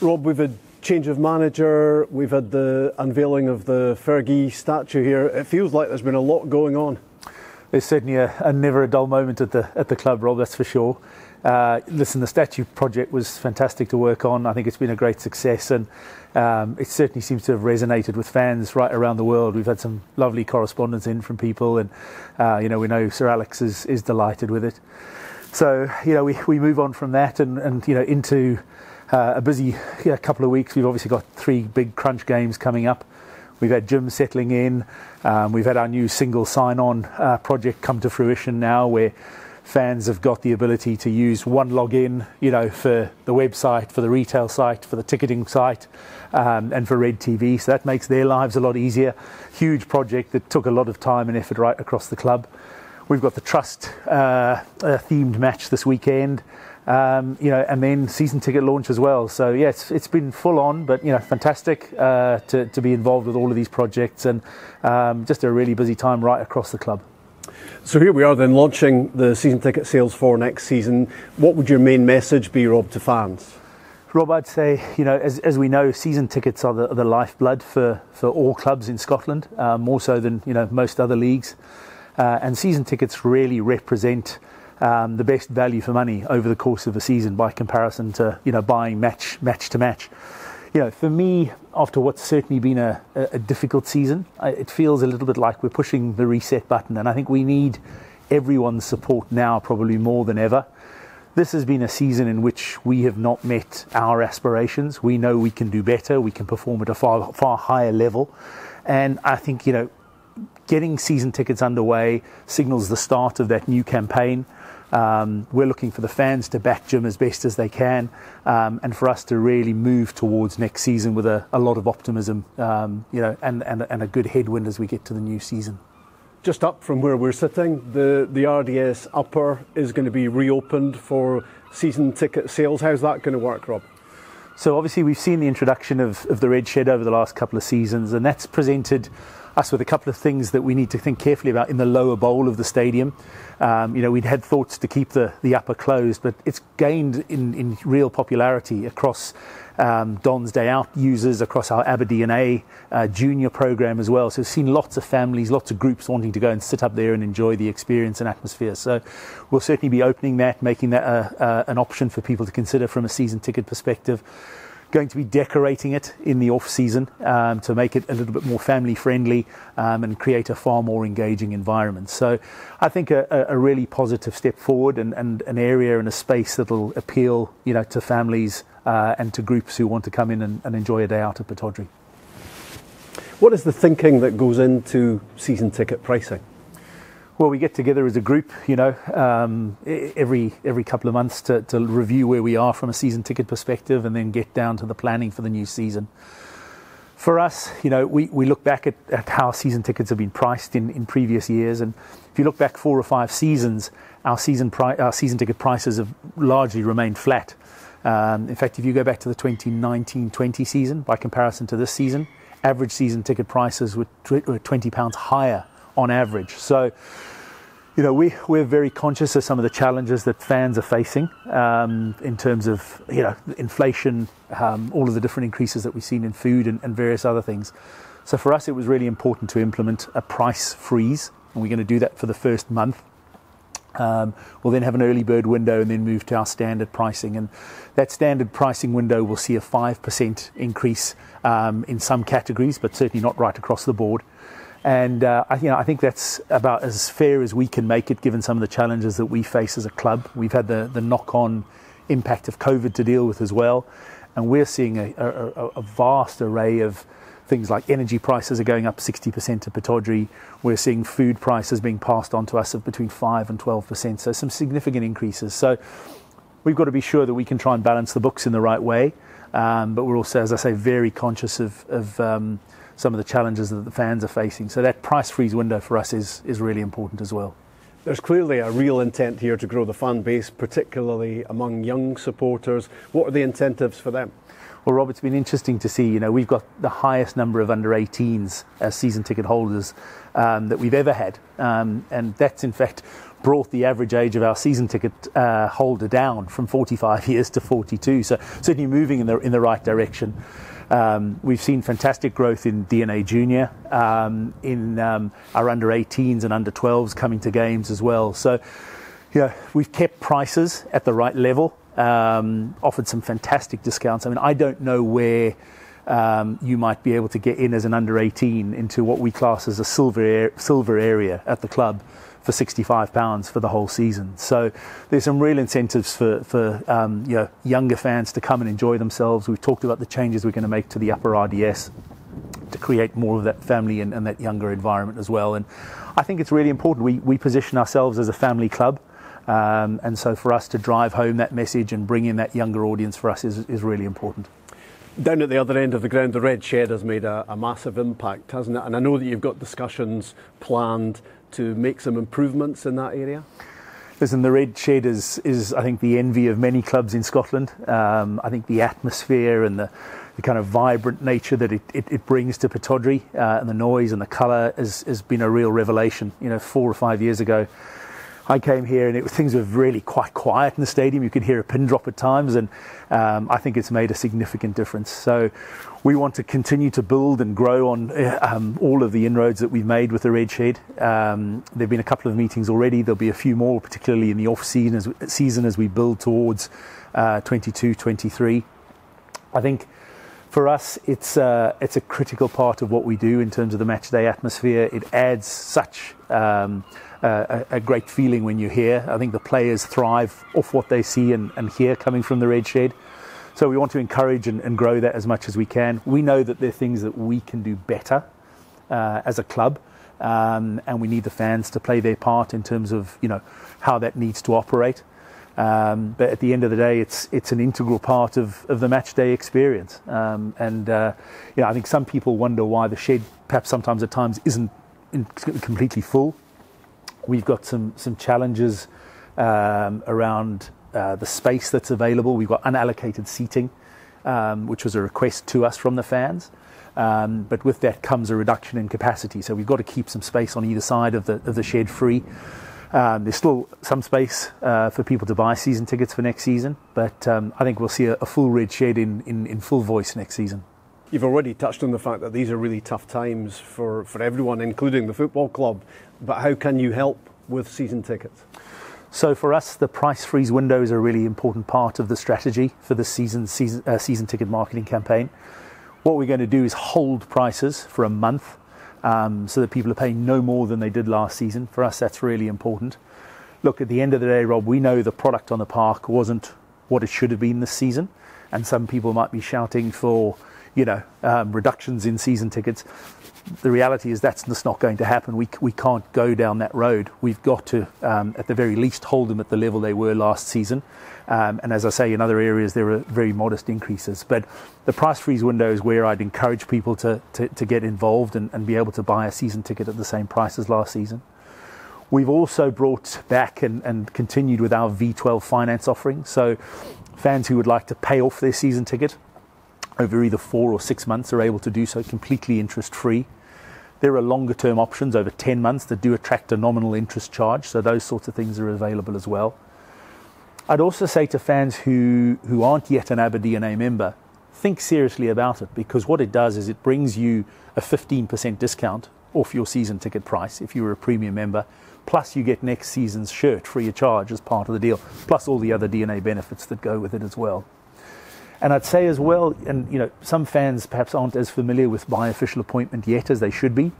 Rob, we've had change of manager, we've had the unveiling of the Fergie statue here. It feels like there's been a lot going on. There's certainly a, a never a dull moment at the at the club, Rob. That's for sure. Uh, listen, the statue project was fantastic to work on. I think it's been a great success, and um, it certainly seems to have resonated with fans right around the world. We've had some lovely correspondence in from people, and uh, you know we know Sir Alex is, is delighted with it. So you know we, we move on from that, and, and you know into uh, a busy yeah, couple of weeks. We've obviously got three big crunch games coming up. We've had Jim settling in. Um, we've had our new single sign-on uh, project come to fruition now, where fans have got the ability to use one login, you know, for the website, for the retail site, for the ticketing site, um, and for Red TV. So that makes their lives a lot easier. Huge project that took a lot of time and effort right across the club. We've got the trust uh, themed match this weekend. Um, you know, and then season ticket launch as well. So it's, it's been full on, but you know, fantastic uh, to, to be involved with all of these projects and um, just a really busy time right across the club. So here we are then launching the season ticket sales for next season. What would your main message be, Rob, to fans? Rob, I'd say, you know, as, as we know, season tickets are the, the lifeblood for, for all clubs in Scotland, uh, more so than, you know, most other leagues. Uh, and season tickets really represent um, the best value for money over the course of a season by comparison to, you know, buying match, match to match you know, for me, after what's certainly been a, a difficult season, it feels a little bit like we're pushing the reset button, and I think we need everyone's support now, probably more than ever. This has been a season in which we have not met our aspirations. We know we can do better. We can perform at a far far higher level, and I think you know, getting season tickets underway signals the start of that new campaign. Um, we're looking for the fans to back Jim as best as they can, um, and for us to really move towards next season with a, a lot of optimism, um, you know, and, and, and a good headwind as we get to the new season. Just up from where we're sitting, the, the RDS Upper is going to be reopened for season ticket sales. How's that going to work, Rob? So obviously we've seen the introduction of, of the Red Shed over the last couple of seasons, and that's presented us with a couple of things that we need to think carefully about in the lower bowl of the stadium. Um, you know, we'd had thoughts to keep the, the upper closed, but it's gained in, in real popularity across um, Don's Day Out users, across our Aberdeen A uh, junior program as well. So we've seen lots of families, lots of groups wanting to go and sit up there and enjoy the experience and atmosphere. So we'll certainly be opening that, making that a, uh, an option for people to consider from a season ticket perspective going to be decorating it in the off season um, to make it a little bit more family friendly um, and create a far more engaging environment. So I think a, a really positive step forward and, and, an area and a space that will appeal you know, to families uh, and to groups who want to come in and, and enjoy a day out at Pittodrie. What is the thinking that goes into season ticket pricing? Well, we get together as a group, you know, um, every every couple of months to, to review where we are from a season ticket perspective, and then get down to the planning for the new season. For us, you know, we, we look back at, at how season tickets have been priced in, in previous years, and if you look back four or five seasons, our season pri- our season ticket prices have largely remained flat. Um, in fact, if you go back to the 2019-20 season, by comparison to this season, average season ticket prices were, tw- were 20 pounds higher on average. So, you know, we, we're very conscious of some of the challenges that fans are facing um, in terms of, you know, inflation, um, all of the different increases that we've seen in food and, and, various other things. So for us, it was really important to implement a price freeze, and we're going to do that for the first month. Um, we'll then have an early bird window and then move to our standard pricing. And that standard pricing window will see a 5% increase um, in some categories, but certainly not right across the board. And uh, I, you know, I think that's about as fair as we can make it, given some of the challenges that we face as a club. We've had the, the knock-on impact of COVID to deal with as well, and we're seeing a, a, a vast array of things like energy prices are going up 60% to Pittodrie. We're seeing food prices being passed on to us of between 5 and 12%. So some significant increases. So we've got to be sure that we can try and balance the books in the right way. Um, but we're also, as I say, very conscious of, of um, some of the challenges that the fans are facing. So that price freeze window for us is, is really important as well. There's clearly a real intent here to grow the fan base, particularly among young supporters. What are the incentives for them? Well, Rob, it's been interesting to see. You know, we've got the highest number of under 18s as season ticket holders um, that we've ever had, um, and that's in fact brought the average age of our season ticket uh, holder down from 45 years to 42. So certainly moving in the in the right direction. Um, we've seen fantastic growth in DNA Junior, um, in um, our under 18s and under 12s coming to games as well. So, yeah, we've kept prices at the right level, um, offered some fantastic discounts. I mean, I don't know where. Um, you might be able to get in as an under 18 into what we class as a silver silver area at the club for 65 pounds for the whole season. So there's some real incentives for, for um, you know, younger fans to come and enjoy themselves. We've talked about the changes we're going to make to the upper RDS to create more of that family and, and that younger environment as well. And I think it's really important. We, we position ourselves as a family club. Um, and so for us to drive home that message and bring in that younger audience for us is, is really important. Down at the other end of the ground, the Red Shed has made a, a massive impact, hasn't it? And I know that you've got discussions planned to make some improvements in that area? Listen, the Red Shed is, is I think, the envy of many clubs in Scotland. Um, I think the atmosphere and the, the kind of vibrant nature that it, it, it brings to Pittodrie uh, and the noise and the colour has, has been a real revelation. You know, four or five years ago, I came here and it, things were really quite quiet in the stadium. You could hear a pin drop at times, and um, I think it's made a significant difference. So we want to continue to build and grow on uh, um, all of the inroads that we've made with the Red Shed. Um, there have been a couple of meetings already. There'll be a few more, particularly in the off season as, season as we build towards uh, 22, 23. I think for us, it's uh, it's a critical part of what we do in terms of the match day atmosphere. It adds such um, a, a, great feeling when you're here. I think the players thrive off what they see and, and hear coming from the Red Shed. So we want to encourage and, and, grow that as much as we can. We know that there are things that we can do better uh, as a club, um, and we need the fans to play their part in terms of you know how that needs to operate. Um, but at the end of the day, it's it's an integral part of, of the match day experience. Um, and uh, you know, I think some people wonder why the shed, perhaps sometimes at times, isn't in, completely full. We've got some some challenges um, around uh, the space that's available. We've got unallocated seating, um, which was a request to us from the fans. Um, but with that comes a reduction in capacity. So we've got to keep some space on either side of the, of the shed free. Um, there's still some space uh, for people to buy season tickets for next season, but um, I think we'll see a, a full red shed in, in, in, full voice next season. You've already touched on the fact that these are really tough times for, for everyone, including the football club. But how can you help with season tickets? So for us, the price freeze window is a really important part of the strategy for the season season, uh, season ticket marketing campaign. What we're going to do is hold prices for a month um, so that people are paying no more than they did last season. For us, that's really important. Look, at the end of the day, Rob, we know the product on the park wasn't what it should have been this season, and some people might be shouting for, you know, um, reductions in season tickets the reality is that's just not going to happen. We, we can't go down that road. We've got to, um, at the very least, hold them at the level they were last season. Um, and as I say, in other areas, there are very modest increases. But the price freeze window is where I'd encourage people to, to, to get involved and, and be able to buy a season ticket at the same price as last season. We've also brought back and, and continued with our V12 finance offering. So fans who would like to pay off their season ticket over either four or six months are able to do so completely interest free. There are longer term options over 10 months that do attract a nominal interest charge, so those sorts of things are available as well. I'd also say to fans who, who aren't yet an ABBA member, think seriously about it because what it does is it brings you a 15% discount off your season ticket price if you were a premium member, plus you get next season's shirt free of charge as part of the deal, plus all the other DNA benefits that go with it as well. And I'd say as well, and you know, some fans perhaps aren't as familiar with my official appointment yet as they should be.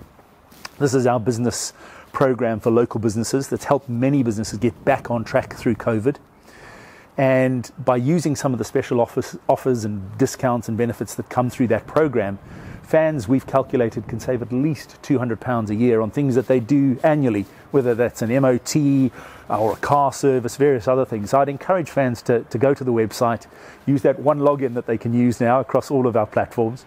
This is our business program for local businesses that's helped many businesses get back on track through COVID. And by using some of the special offers, offers and discounts and benefits that come through that program, fans we've calculated can save at least £200 a year on things that they do annually, whether that's an MOT or a car service, various other things. So I'd encourage fans to, to go to the website, use that one login that they can use now across all of our platforms,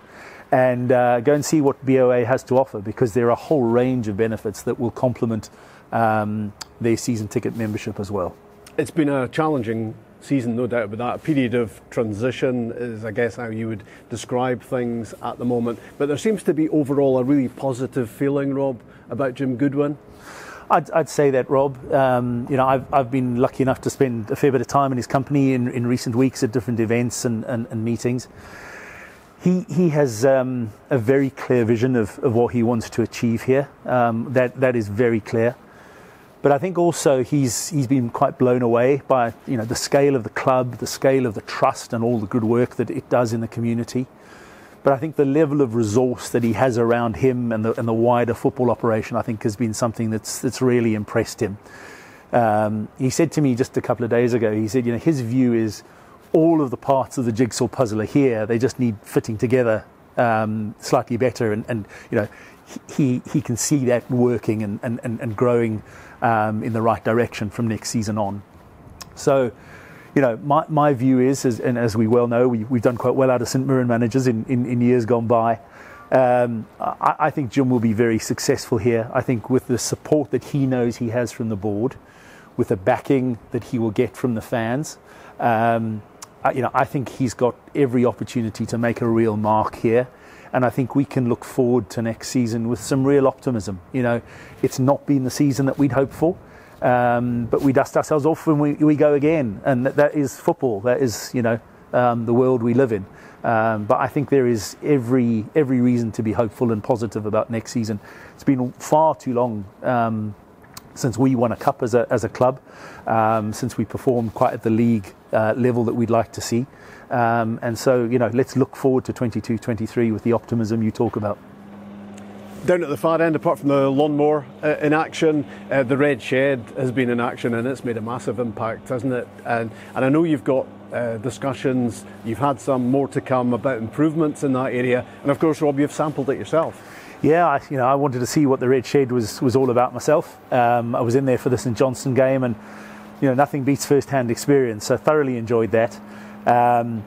and uh, go and see what BOA has to offer because there are a whole range of benefits that will complement um, their season ticket membership as well. It's been a challenging season, no doubt about that. A period of transition is, I guess, how you would describe things at the moment. But there seems to be overall a really positive feeling, Rob, about Jim Goodwin. I'd, I'd say that, Rob. Um, you know, I've, I've been lucky enough to spend a fair bit of time in his company in, in recent weeks at different events and, and, and meetings. He, he has um, a very clear vision of, of what he wants to achieve here. Um, that, that is very clear. But I think also he's, he's been quite blown away by you know, the scale of the club, the scale of the trust, and all the good work that it does in the community. But I think the level of resource that he has around him and the, and the wider football operation, I think, has been something that's, that's really impressed him. Um, he said to me just a couple of days ago, he said, you know, his view is all of the parts of the jigsaw puzzle are here. They just need fitting together um, slightly better. And, and, you know, he, he can see that working and, and, and growing um, in the right direction from next season on. So, you know, my, my view is, as, and as we well know, we, have done quite well out of St Mirren managers in, in, in years gone by. Um, I, I, think Jim will be very successful here. I think with the support that he knows he has from the board, with the backing that he will get from the fans, um, I, you know, I think he's got every opportunity to make a real mark here. And I think we can look forward to next season with some real optimism. You know, it's not been the season that we'd hoped for. Um, but we dust ourselves off and we, we go again. And that, that is football. That is, you know, um, the world we live in. Um, but I think there is every every reason to be hopeful and positive about next season. It's been far too long um, since we won a cup as a as a club, um, since we performed quite at the league uh, level that we'd like to see. Um, and so, you know, let's look forward to 22-23 with the optimism you talk about down at the far end, apart from the lawnmower uh, in action, uh, the red shed has been in action and it's made a massive impact, hasn't it? And, and I know you've got uh, discussions, you've had some more to come about improvements in that area, and of course, Rob, you've sampled it yourself. Yeah, I, you know, I wanted to see what the red shed was was all about myself. Um, I was in there for the St Johnstone game, and you know, nothing beats first-hand experience. So thoroughly enjoyed that. Um,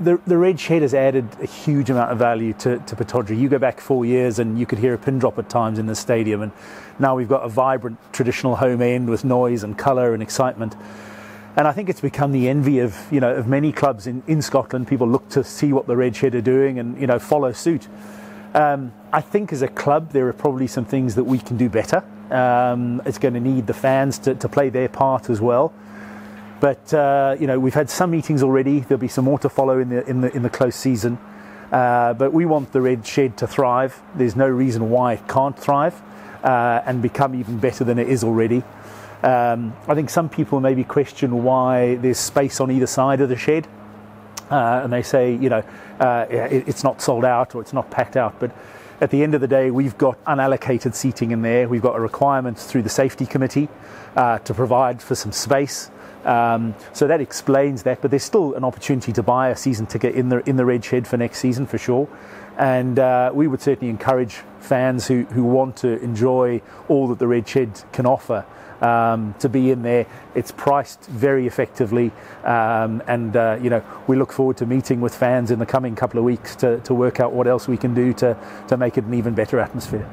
the, the red shed has added a huge amount of value to, to Pittodrie. You go back four years and you could hear a pin drop at times in the stadium, and now we've got a vibrant traditional home end with noise and colour and excitement. And I think it's become the envy of you know of many clubs in, in Scotland. People look to see what the red shed are doing and you know follow suit. Um, I think as a club there are probably some things that we can do better. Um, it's going to need the fans to, to play their part as well. But uh, you know, we've had some meetings already. There'll be some more to follow in the in the in the close season. Uh, but we want the red shed to thrive. There's no reason why it can't thrive uh, and become even better than it is already. Um, I think some people maybe question why there's space on either side of the shed, uh, and they say, you know, uh, it, it's not sold out or it's not packed out. But at the end of the day, we've got unallocated seating in there. We've got a requirement through the safety committee uh, to provide for some space. Um, so that explains that, but there's still an opportunity to buy a season ticket in the in the Red Shed for next season for sure. And uh, we would certainly encourage fans who, who want to enjoy all that the Red Shed can offer um, to be in there. It's priced very effectively, um, and uh, you know we look forward to meeting with fans in the coming couple of weeks to, to work out what else we can do to, to make it an even better atmosphere.